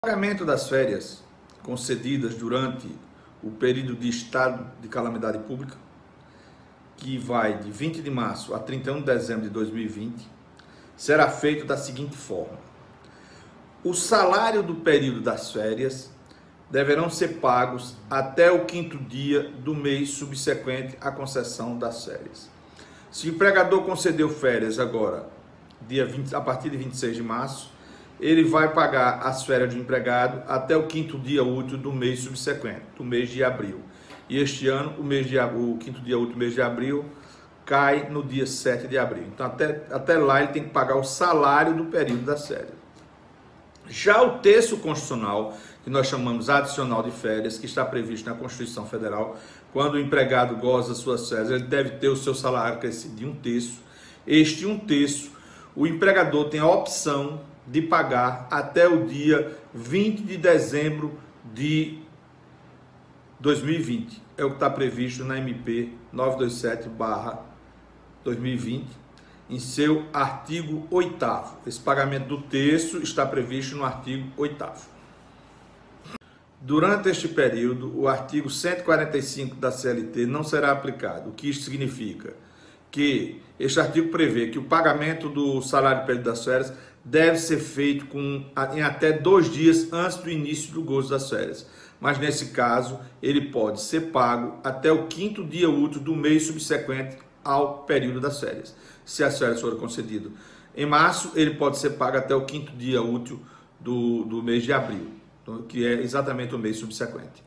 pagamento das férias concedidas durante o período de estado de calamidade pública, que vai de 20 de março a 31 de dezembro de 2020, será feito da seguinte forma: o salário do período das férias deverão ser pagos até o quinto dia do mês subsequente à concessão das férias. Se o empregador concedeu férias agora, dia 20, a partir de 26 de março, ele vai pagar as férias do empregado até o quinto dia útil do mês subsequente, do mês de abril. E este ano, o, mês de, o quinto dia útil do mês de abril cai no dia 7 de abril. Então, até, até lá, ele tem que pagar o salário do período das férias. Já o terço constitucional, que nós chamamos adicional de férias, que está previsto na Constituição Federal, quando o empregado goza suas férias, ele deve ter o seu salário crescido de um terço. Este um terço, o empregador tem a opção de pagar até o dia 20 de dezembro de 2020. É o que está previsto na MP 927-2020 em seu artigo 8 Esse pagamento do terço está previsto no artigo 8 Durante este período, o artigo 145 da CLT não será aplicado. O que isso significa? Que este artigo prevê que o pagamento do salário período das férias deve ser feito com, em até dois dias antes do início do gozo das férias. Mas nesse caso, ele pode ser pago até o quinto dia útil do mês subsequente ao período das férias. Se as férias forem concedidas em março, ele pode ser pago até o quinto dia útil do, do mês de abril, que é exatamente o mês subsequente.